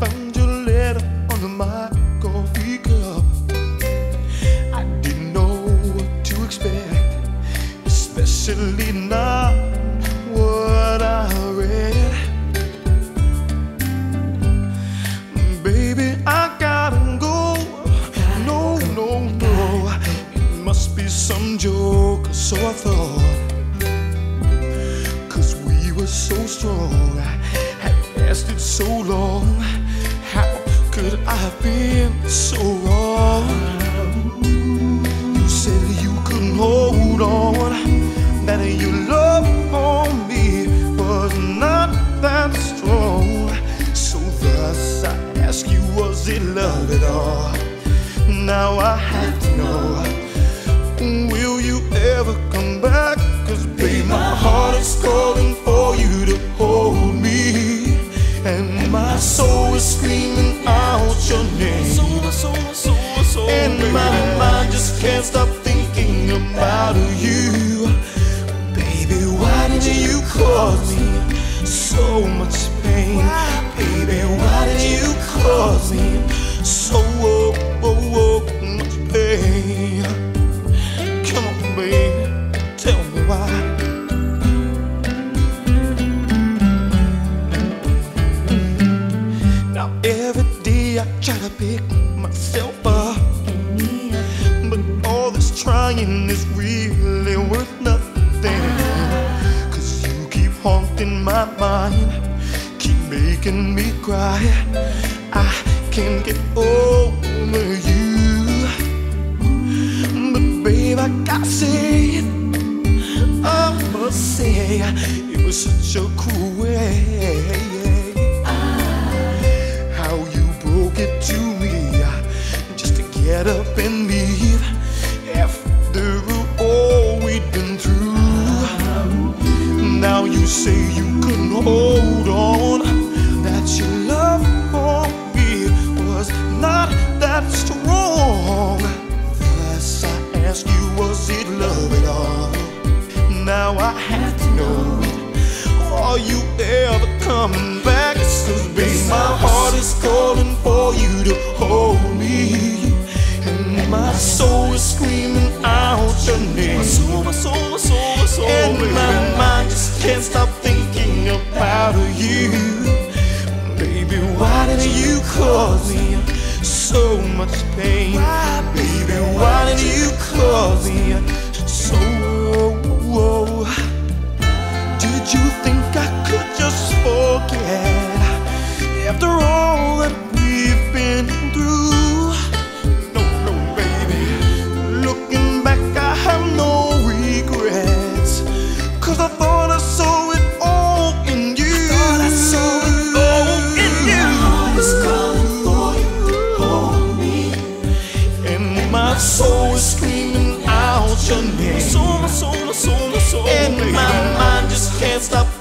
found your letter under my coffee cup. I didn't know what to expect, especially not what I read. Baby, I gotta go. No, no, no. It must be some joke, so I thought. Cause we were so strong, had lasted so long. Could I have been so wrong? You said you couldn't hold on, that your love for me was not that strong. So thus I ask you, was it love at all? Now I have to know, will you ever come back? My soul is screaming out your name. And my mind just can't stop thinking about you. Trying is really worth nothing. Cause you keep haunting my mind, keep making me cry. I can't get over you, but babe, I gotta say, I must say, it was such a cruel way. How you broke it to me just to get up and leave Now I have to know are you ever coming back? Cause babe, my heart is calling for you to hold me. And my soul is screaming out your name. My soul, my soul, my soul, my soul. And my mind just can't stop thinking about you. Baby, why did you cause me so much pain? Baby, why did you cause me can't stop